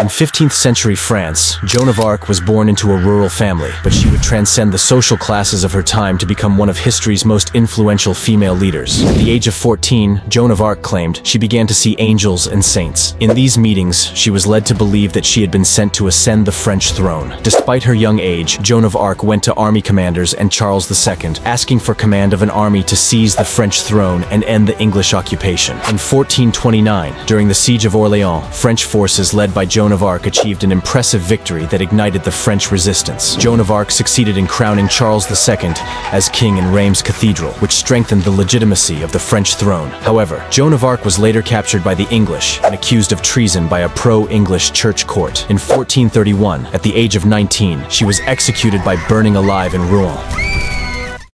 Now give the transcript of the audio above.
In 15th century France, Joan of Arc was born into a rural family, but she would transcend the social classes of her time to become one of history's most influential female leaders. At the age of 14, Joan of Arc claimed she began to see angels and saints. In these meetings, she was led to believe that she had been sent to ascend the French throne. Despite her young age, Joan of Arc went to army commanders and Charles II, asking for command of an army to seize the French throne and end the English occupation. In 1429, during the Siege of Orleans, French forces led by Joan of Arc achieved an impressive victory that ignited the French resistance. Joan of Arc succeeded in crowning Charles II as king in Reims Cathedral, which strengthened the legitimacy of the French throne. However, Joan of Arc was later captured by the English and accused of treason by a pro-English church court. In 1431, at the age of 19, she was executed by burning alive in Rouen.